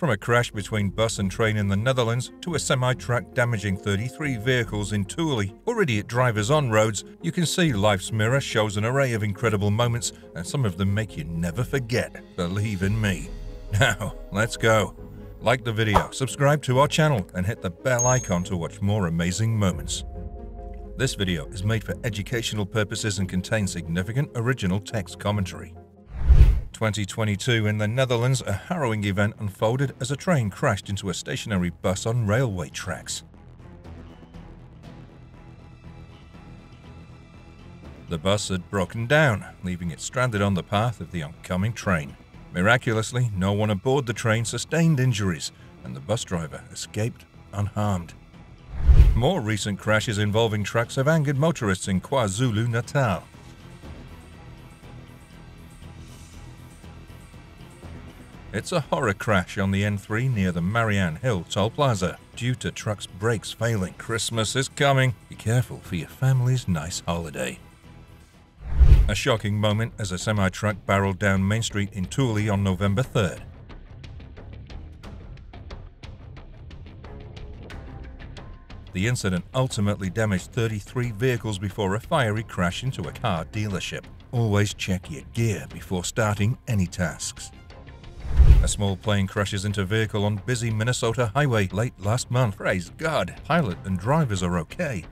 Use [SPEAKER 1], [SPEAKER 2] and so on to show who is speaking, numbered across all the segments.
[SPEAKER 1] From a crash between bus and train in the Netherlands to a semi truck damaging 33 vehicles in Tooele Already at drivers on roads, you can see Life's Mirror shows an array of incredible moments, and some of them make you never forget. Believe in me. Now, let's go. Like the video, subscribe to our channel, and hit the bell icon to watch more amazing moments. This video is made for educational purposes and contains significant original text commentary. 2022 in the Netherlands, a harrowing event unfolded as a train crashed into a stationary bus on railway tracks. The bus had broken down, leaving it stranded on the path of the oncoming train. Miraculously, no one aboard the train sustained injuries, and the bus driver escaped unharmed. More recent crashes involving trucks have angered motorists in KwaZulu-Natal. It's a horror crash on the N3 near the Mariannhill toll plaza due to trucks' brakes failing. Christmas is coming. Be careful for your family's nice holiday. A shocking moment as a semi truck barreled down Main Street in Tooele on November 3rd. The incident ultimately damaged 33 vehicles before a fiery crash into a car dealership. Always check your gear before starting any tasks. A small plane crashes into a vehicle on busy Minnesota highway late last month. Praise God, pilot and drivers are okay.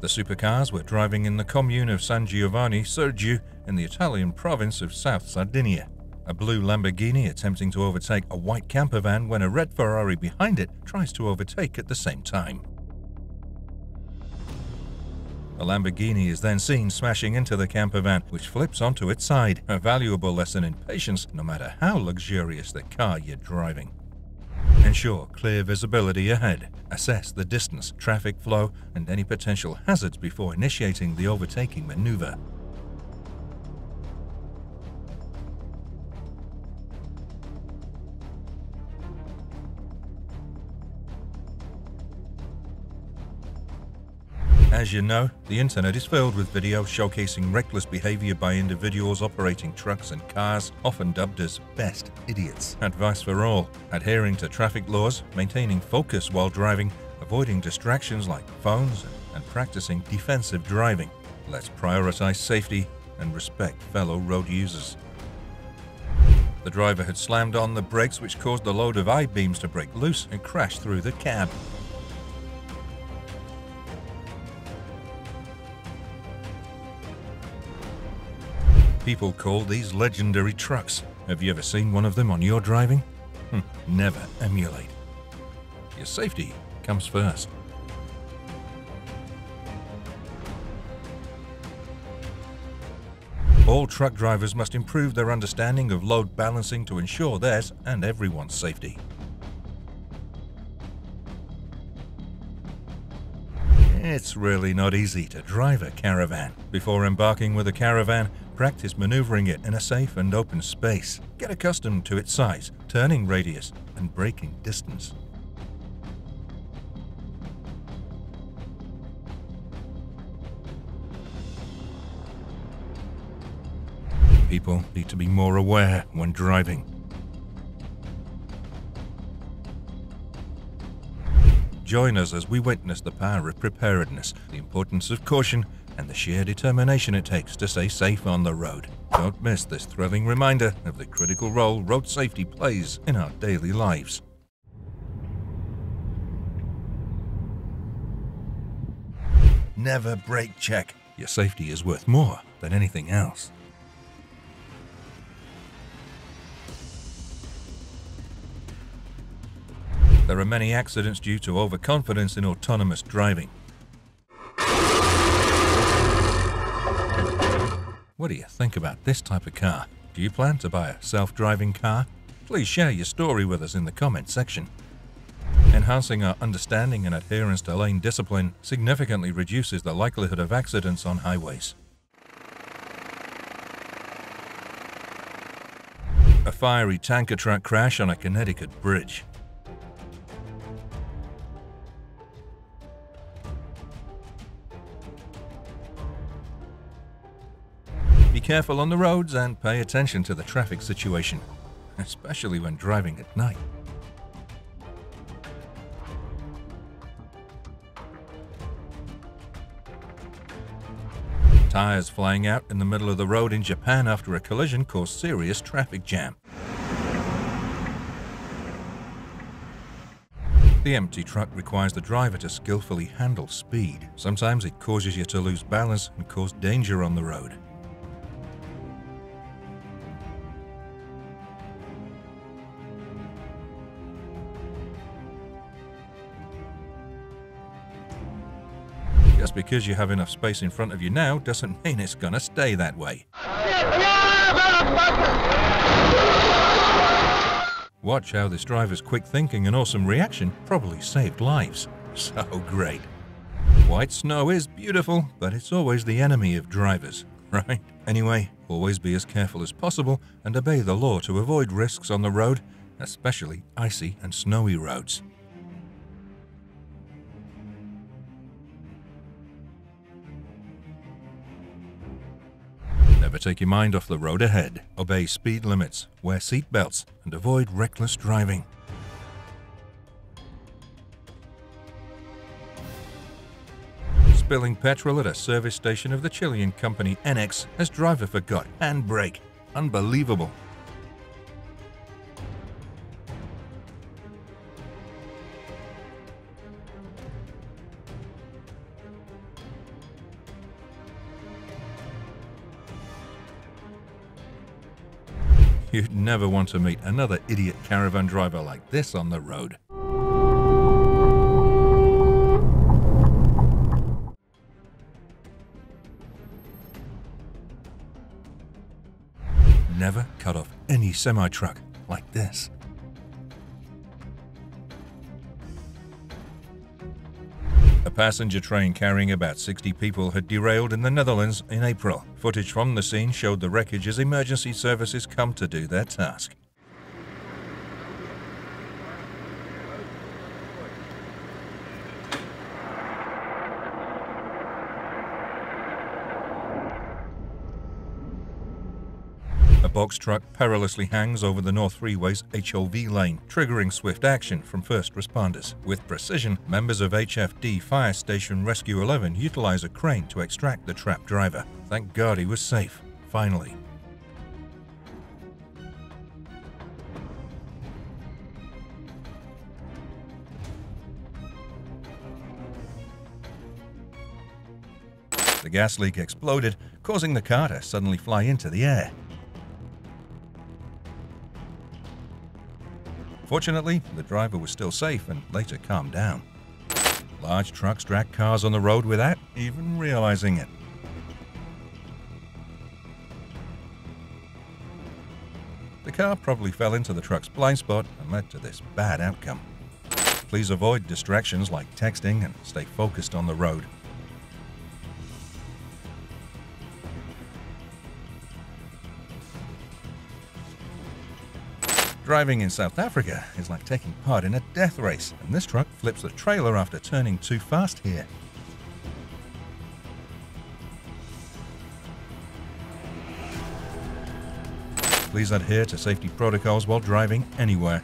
[SPEAKER 1] The supercars were driving in the commune of San Giovanni Suergiu in the Italian province of South Sardinia. A blue Lamborghini attempting to overtake a white camper van when a red Ferrari behind it tries to overtake at the same time. The Lamborghini is then seen smashing into the camper van, which flips onto its side, a valuable lesson in patience no matter how luxurious the car you're driving. Ensure clear visibility ahead. Assess the distance, traffic flow, and any potential hazards before initiating the overtaking maneuver. As you know, the internet is filled with videos showcasing reckless behavior by individuals operating trucks and cars, often dubbed as best idiots. Advice for all adhering to traffic laws, maintaining focus while driving, avoiding distractions like phones, and practicing defensive driving. Let's prioritize safety and respect fellow road users. The driver had slammed on the brakes, which caused the load of I beams to break loose and crash through the cab. People call these legendary trucks. Have you ever seen one of them on your driving? Hm, never emulate. Your safety comes first. All truck drivers must improve their understanding of load balancing to ensure theirs and everyone's safety. It's really not easy to drive a caravan. Before embarking with a caravan, Practice maneuvering it in a safe and open space. Get accustomed to its size, turning radius, and braking distance. People need to be more aware when driving. Join us as we witness the power of preparedness, the importance of caution, and the sheer determination it takes to stay safe on the road. Don't miss this thrilling reminder of the critical role road safety plays in our daily lives. Never brake check. Your safety is worth more than anything else. There are many accidents due to overconfidence in autonomous driving. What do you think about this type of car? Do you plan to buy a self-driving car? Please share your story with us in the comment section. Enhancing our understanding and adherence to lane discipline significantly reduces the likelihood of accidents on highways. A fiery tanker truck crash on a Connecticut bridge. Careful on the roads and pay attention to the traffic situation, especially when driving at night. Tires flying out in the middle of the road in Japan after a collision caused serious traffic jam. The empty truck requires the driver to skillfully handle speed. Sometimes it causes you to lose balance and cause danger on the road. Just because you have enough space in front of you now doesn't mean it's gonna stay that way. Watch how this driver's quick thinking and awesome reaction probably saved lives. So great. White snow is beautiful, but it's always the enemy of drivers, right? Anyway, always be as careful as possible and obey the law to avoid risks on the road, especially icy and snowy roads. Take your mind off the road ahead. Obey speed limits, wear seat belts, and avoid reckless driving. Spilling petrol at a service station of the Chilean company Enex as driver forgot handbrake. Unbelievable. You'd never want to meet another idiot caravan driver like this on the road. Never cut off any semi-truck like this. Passenger train carrying about 60 people had derailed in the Netherlands in April. Footage from the scene showed the wreckage as emergency services come to do their task. Box truck perilously hangs over the North Freeway's HOV lane, triggering swift action from first responders. With precision, members of HFD Fire Station Rescue 11 utilize a crane to extract the trapped driver. Thank God he was safe, finally. The gas leak exploded, causing the car to suddenly fly into the air. Fortunately, the driver was still safe and later calmed down. Large trucks drag cars on the road without even realizing it. The car probably fell into the truck's blind spot and led to this bad outcome. Please avoid distractions like texting and stay focused on the road. Driving in South Africa is like taking part in a death race, and this truck flips the trailer after turning too fast here. Please adhere to safety protocols while driving anywhere.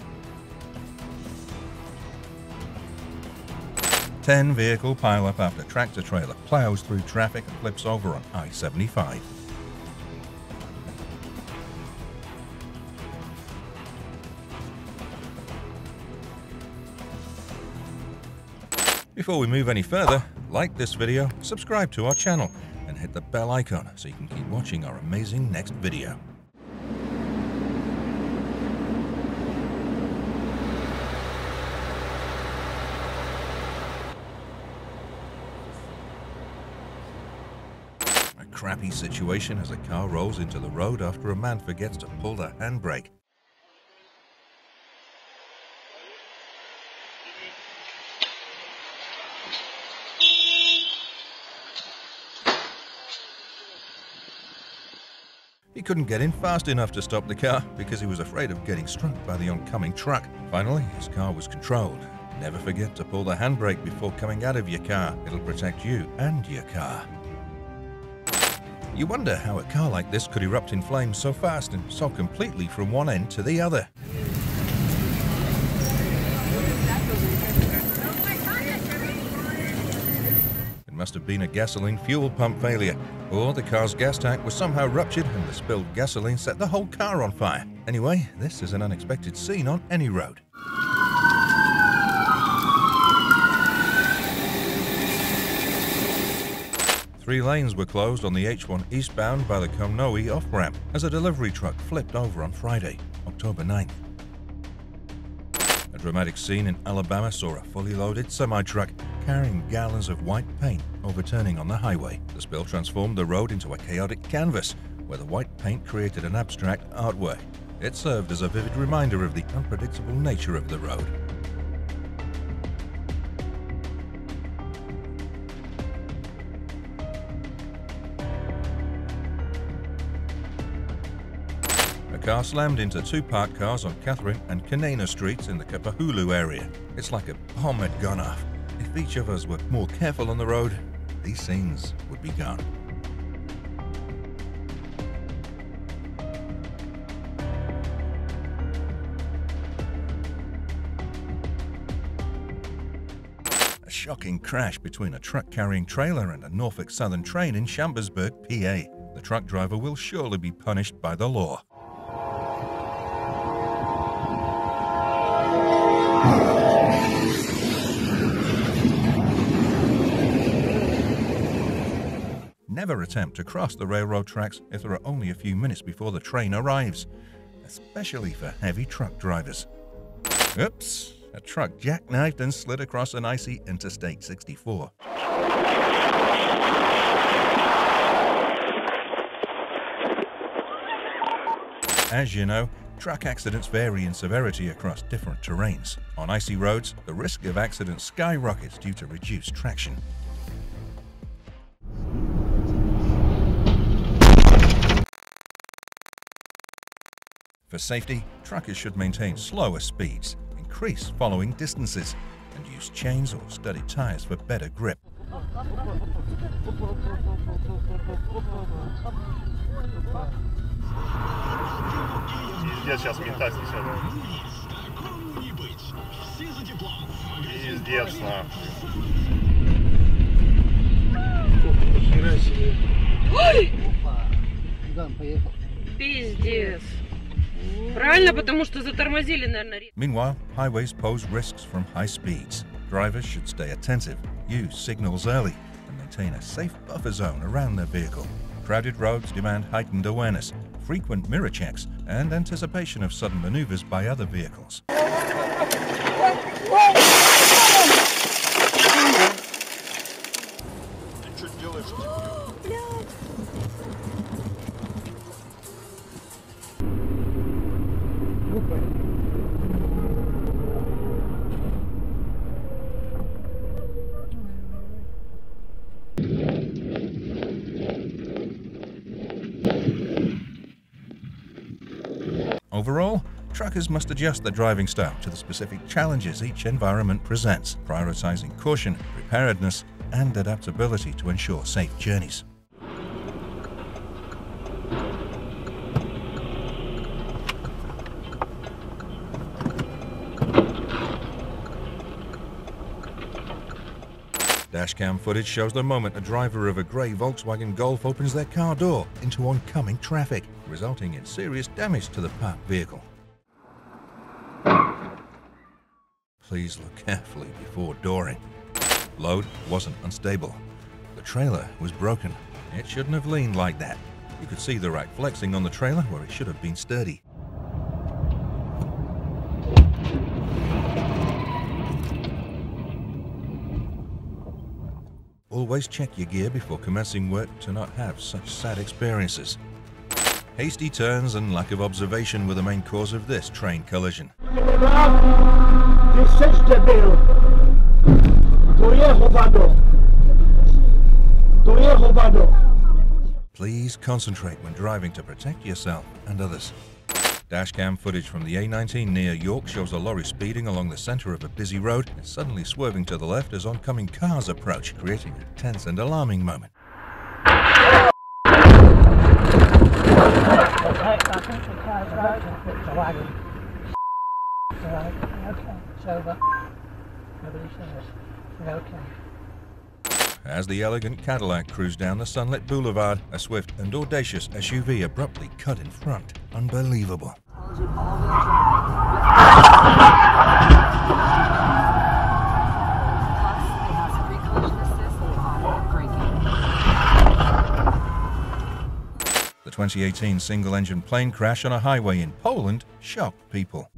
[SPEAKER 1] 10 vehicle pileup after tractor trailer plows through traffic and flips over on I-75. Before we move any further, like this video, subscribe to our channel, and hit the bell icon so you can keep watching our amazing next video. A crappy situation as a car rolls into the road after a man forgets to pull the handbrake. He couldn't get in fast enough to stop the car because he was afraid of getting struck by the oncoming truck. Finally, his car was controlled. Never forget to pull the handbrake before coming out of your car. It'll protect you and your car. You wonder how a car like this could erupt in flames so fast and so completely from one end to the other. It must have been a gasoline fuel pump failure, or the car's gas tank was somehow ruptured and the spilled gasoline set the whole car on fire. Anyway, this is an unexpected scene on any road. Three lanes were closed on the H1 eastbound by the Komnoe off-ramp as a delivery truck flipped over on Friday, October 9th. A dramatic scene in Alabama saw a fully loaded semi-truck carrying gallons of white paint overturning on the highway. The spill transformed the road into a chaotic canvas where the white paint created an abstract artwork. It served as a vivid reminder of the unpredictable nature of the road. A car slammed into two parked cars on Catherine and Kanena Streets in the Kapahulu area. It's like a bomb had gone off. If each of us were more careful on the road, these scenes would be gone. A shocking crash between a truck carrying trailer and a Norfolk Southern train in Chambersburg, PA. The truck driver will surely be punished by the law. Never attempt to cross the railroad tracks if there are only a few minutes before the train arrives, especially for heavy truck drivers. Oops, a truck jackknifed and slid across an icy Interstate 64. As you know, truck accidents vary in severity across different terrains. On icy roads, the risk of accidents skyrockets due to reduced traction. For safety, truckers should maintain slower speeds, increase following distances, and use chains or studded tires for better grip.
[SPEAKER 2] Пиздец, сейчас мента снесет. Пиздец, нахуй.
[SPEAKER 3] Нихера себе.
[SPEAKER 4] Ой!
[SPEAKER 3] Куда он поехал?
[SPEAKER 4] Пиздец. Правильно, потому что затормозили, наверное.
[SPEAKER 1] Meanwhile, highways pose risks from high speeds. Drivers should stay attentive, use signals early, and maintain a safe buffer zone around their vehicle. Crowded roads demand heightened awareness, frequent mirror checks, and anticipation of sudden maneuvers by other vehicles. Truckers must adjust their driving style to the specific challenges each environment presents, prioritizing caution, preparedness, and adaptability to ensure safe journeys. Dashcam footage shows the moment a driver of a grey Volkswagen Golf opens their car door into oncoming traffic, resulting in serious damage to the parked vehicle. Please look carefully before dooring. Load wasn't unstable. The trailer was broken. It shouldn't have leaned like that. You could see the rack flexing on the trailer where it should have been sturdy. Always check your gear before commencing work to not have such sad experiences. Hasty turns and lack of observation were the main cause of this train collision.
[SPEAKER 5] Jesteś debil! To je hovado! To je hovado!
[SPEAKER 1] Please concentrate when driving to protect yourself and others. Dashcam footage from the A19 near York shows a lorry speeding along the center of a busy road and suddenly swerving to the left as oncoming cars approach, creating a tense and alarming moment.
[SPEAKER 3] okay. It's over. Nobody says. We're okay.
[SPEAKER 1] As the elegant Cadillac cruised down the sunlit boulevard, a swift and audacious SUV abruptly cut in front. Unbelievable. The 2018 single engine plane crash on a highway in Poland shocked people.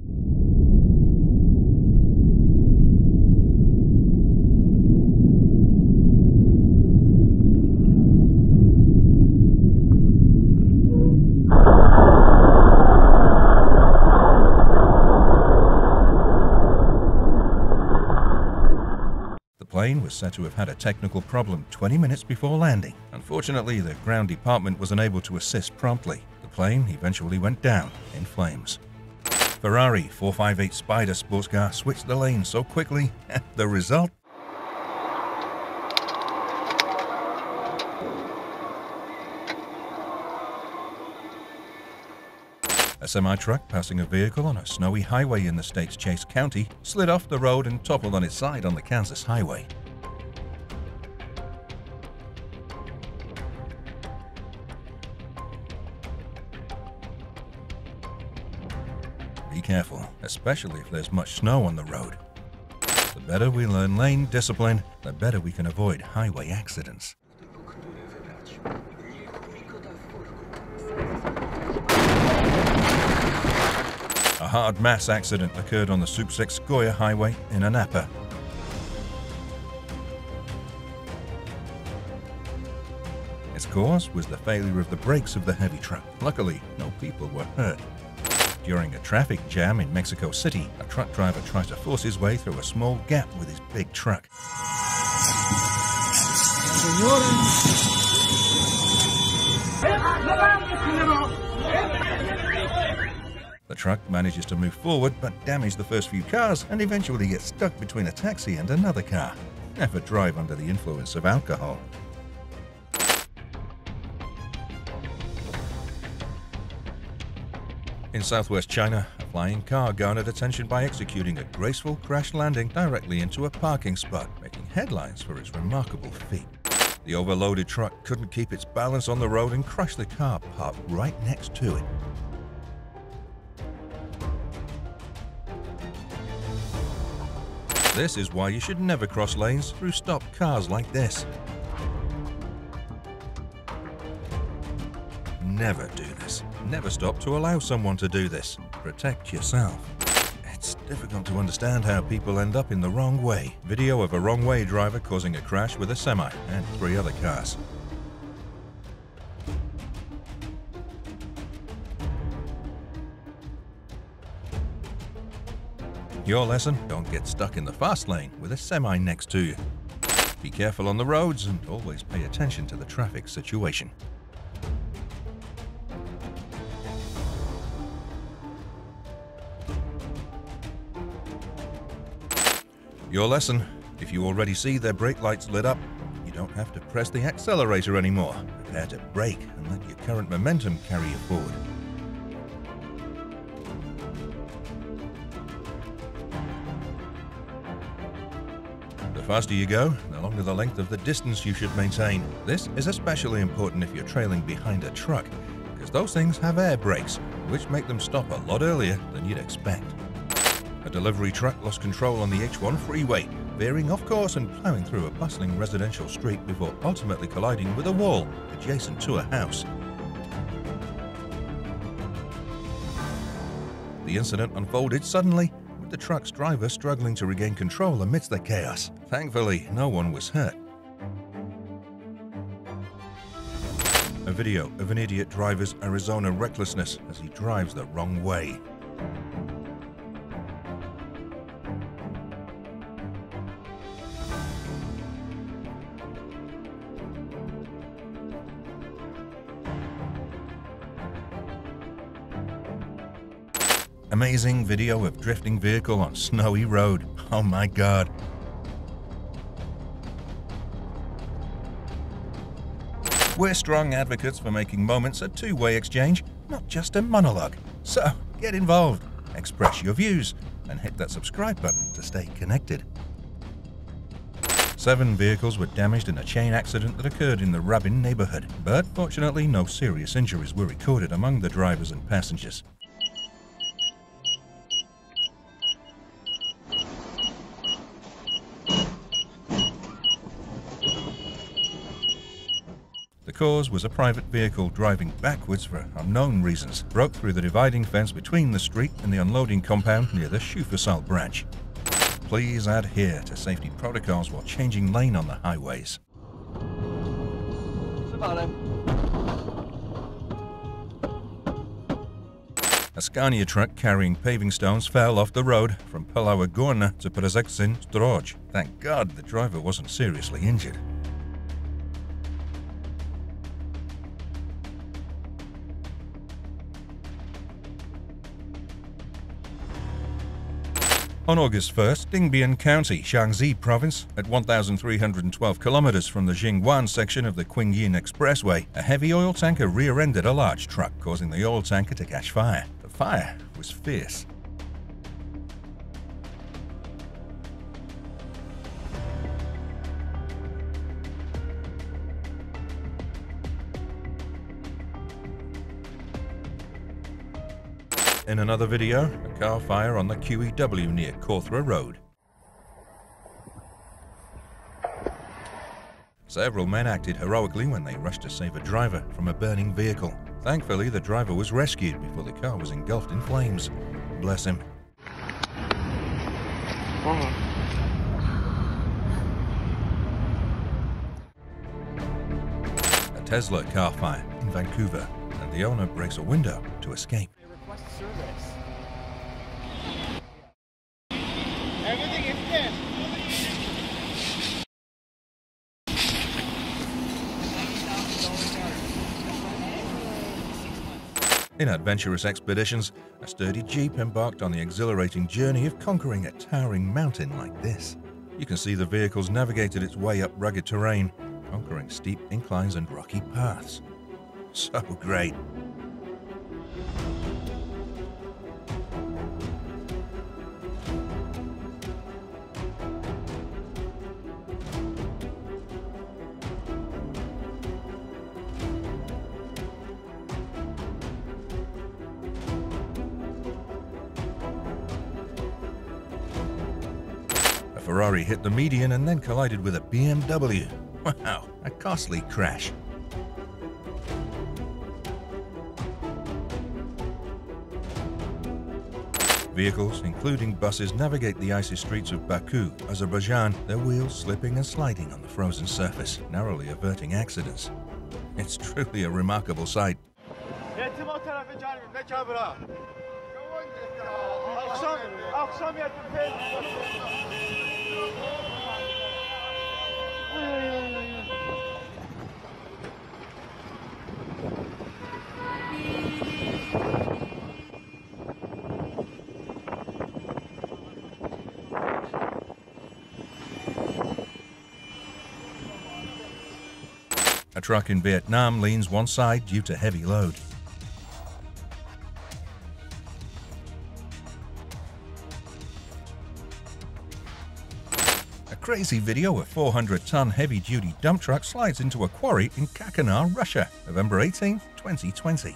[SPEAKER 1] The plane was said to have had a technical problem 20 minutes before landing. Unfortunately, the ground department was unable to assist promptly. The plane eventually went down in flames. Ferrari 458 Spider sports car switched the lane so quickly, the result A semi truck passing a vehicle on a snowy highway in the state's Chase County slid off the road and toppled on its side on the Kansas highway. Especially if there's much snow on the road. The better we learn lane discipline, the better we can avoid highway accidents. A hard mass accident occurred on the Supsekhskoye Highway in Anapa. Its cause was the failure of the brakes of the heavy truck. Luckily, no people were hurt. During a traffic jam in Mexico City, a truck driver tries to force his way through a small gap with his big truck. The truck manages to move forward but damage the first few cars and eventually gets stuck between a taxi and another car. Never drive under the influence of alcohol. In southwest China, a flying car garnered attention by executing a graceful crash landing directly into a parking spot, making headlines for its remarkable feat. The overloaded truck couldn't keep its balance on the road and crushed the car parked right next to it. This is why you should never cross lanes through stopped cars like this. Never do this. Never stop to allow someone to do this. Protect yourself. It's difficult to understand how people end up in the wrong way. Video of a wrong way driver causing a crash with a semi and three other cars. Your lesson don't get stuck in the fast lane with a semi next to you. Be careful on the roads and always pay attention to the traffic situation. Your lesson if you already see their brake lights lit up, you don't have to press the accelerator anymore. Prepare to brake and let your current momentum carry you forward. The faster you go, the longer the length of the distance you should maintain. This is especially important if you're trailing behind a truck, because those things have air brakes, which make them stop a lot earlier than you'd expect. A delivery truck lost control on the H1 freeway, veering off course and plowing through a bustling residential street before ultimately colliding with a wall adjacent to a house. The incident unfolded suddenly, with the truck's driver struggling to regain control amidst the chaos. Thankfully, no one was hurt. A video of an idiot driver's Arizona recklessness as he drives the wrong way. Amazing video of drifting vehicle on snowy road. Oh my god. We're strong advocates for making moments a two way exchange, not just a monologue. So get involved, express your views, and hit that subscribe button to stay connected. Seven vehicles were damaged in a chain accident that occurred in the Rabin neighborhood, but fortunately no serious injuries were recorded among the drivers and passengers. Cause was a private vehicle driving backwards for unknown reasons, broke through the dividing fence between the street and the unloading compound near the Shufasal branch. Please adhere to safety protocols while changing lane on the highways. A Scania truck carrying paving stones fell off the road from Palawa Gorna to Przeksin Stroj. Thank God the driver wasn't seriously injured. On August 1st, Dingbian County, Shaanxi Province, at 1,312 kilometers from the Jingwan section of the Qingyin Expressway, a heavy oil tanker rear-ended a large truck, causing the oil tanker to catch fire. The fire was fierce. In another video, a car fire on the QEW near Korthra Road. Several men acted heroically when they rushed to save a driver from a burning vehicle. Thankfully, the driver was rescued before the car was engulfed in flames. Bless him. A Tesla car fire in Vancouver, and the owner breaks a window to escape. In adventurous expeditions, a sturdy jeep embarked on the exhilarating journey of conquering a towering mountain like this. You can see the vehicle's navigated its way up rugged terrain, conquering steep inclines and rocky paths. So great. Ferrari hit the median and then collided with a BMW. Wow, a costly crash. Vehicles, including buses, navigate the icy streets of Baku, Azerbaijan, their wheels slipping and sliding on the frozen surface, narrowly averting accidents. It's truly a remarkable sight. A truck in Vietnam leans one side due to heavy load. Crazy video of 400 ton heavy duty dump truck slides into a quarry in Kakhanar, Russia, November 18, 2020.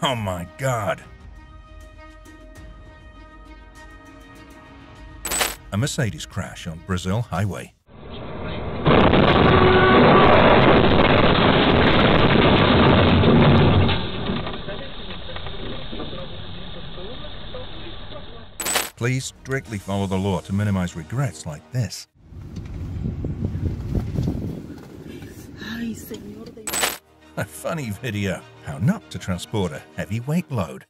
[SPEAKER 1] Oh my god! A Mercedes crash on Brazil Highway. Please strictly follow the law to minimize regrets like this. A funny video. How not to transport a heavy weight load.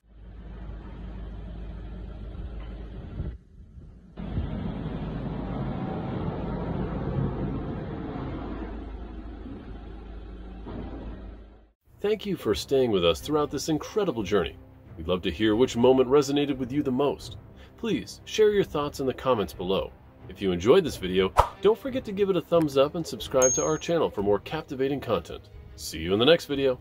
[SPEAKER 6] Thank you for staying with us throughout this incredible journey. We'd love to hear which moment resonated with you the most. Please share your thoughts in the comments below. If you enjoyed this video, don't forget to give it a thumbs up and subscribe to our channel for more captivating content. See you in the next video.